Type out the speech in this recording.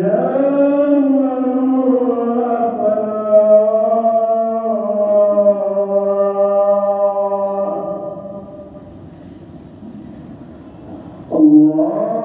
Yeah. الله